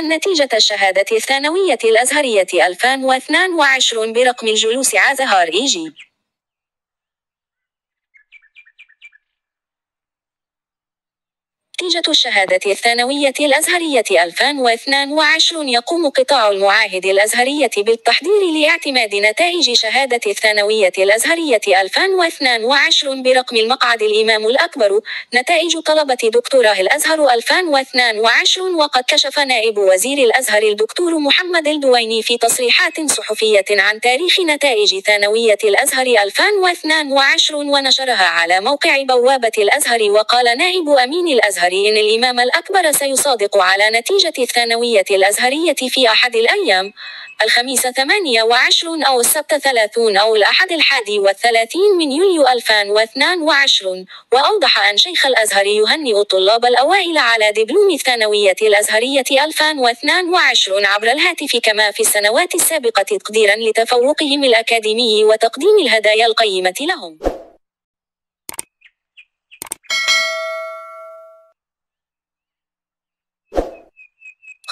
نتيجة الشهادة الثانوية الأزهرية 2022 برقم الجلوس عازهار إيجي نتيجة الشهادة الثانوية الأزهرية 2022 يقوم قطاع المعاهد الأزهرية بالتحضير لاعتماد نتائج شهادة الثانوية الأزهرية 2022 برقم المقعد الإمام الأكبر. نتائج طلبة دكتوراه الأزهر 2022 وقد كشف نائب وزير الأزهر الدكتور محمد الدويني في تصريحات صحفية عن تاريخ نتائج ثانوية الأزهر 2022 ونشرها على موقع بوابة الأزهر وقال نائب أمين الأزهر إن الإمام الأكبر سيصادق على نتيجة الثانوية الأزهرية في أحد الأيام الخميس 28 أو السبت 30 أو الأحد الحادي والثلاثين من يوليو 2022 وأوضح أن شيخ الأزهر يهنئ الطلاب الأوائل على دبلوم الثانوية الأزهرية 2022 عبر الهاتف كما في السنوات السابقة تقديرا لتفوقهم الأكاديمي وتقديم الهدايا القيمة لهم.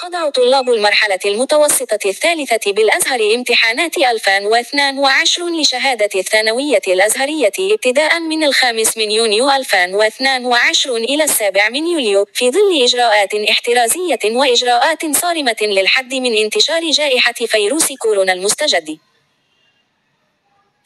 خضع طلاب المرحلة المتوسطة الثالثة بالأزهر امتحانات 2022 لشهادة الثانوية الأزهرية ابتداء من الخامس من يونيو 2022 إلى السابع من يوليو في ظل إجراءات احترازية وإجراءات صارمة للحد من انتشار جائحة فيروس كورونا المستجد.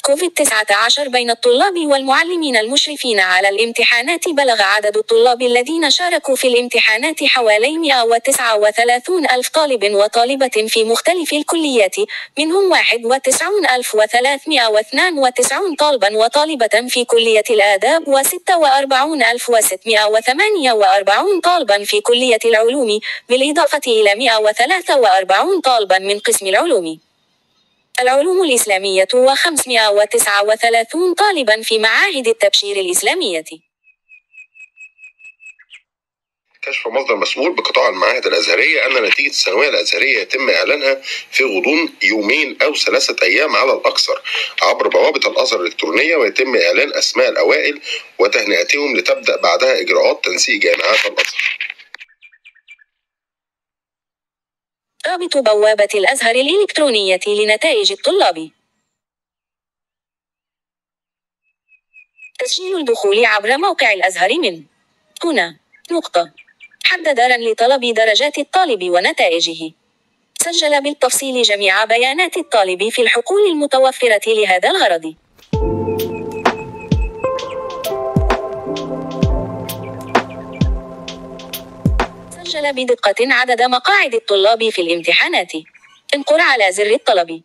كوفيد 19 بين الطلاب والمعلمين المشرفين على الامتحانات بلغ عدد الطلاب الذين شاركوا في الامتحانات حوالي 139 ألف طالب وطالبة في مختلف الكليات منهم 91392 طالبا وطالبة في كلية الآداب و46648 طالبا في كلية العلوم بالإضافة إلى 143 طالبا من قسم العلوم. العلوم الإسلامية وخمسمائة وتسعة وثلاثون طالبا في معاهد التبشير الإسلامية. كشف مصدر مسؤول بقطاع المعاهد الأزهرية أن نتيجة الثانوية الأزهرية يتم إعلانها في غضون يومين أو ثلاثة أيام على الأكثر عبر بوابة الأزهر الإلكترونية ويتم إعلان أسماء الأوائل وتهنئتهم لتبدأ بعدها إجراءات تنسيق جامعات الأزهر. رابط بوابة الأزهر الإلكترونية لنتائج الطلاب. تسجيل الدخول عبر موقع الأزهر من هنا. نقطة. حدد لطلب درجات الطالب ونتائجه. سجل بالتفصيل جميع بيانات الطالب في الحقول المتوفرة لهذا الغرض. سجل بدقة عدد مقاعد الطلاب في الامتحانات. انقر على زر الطلب.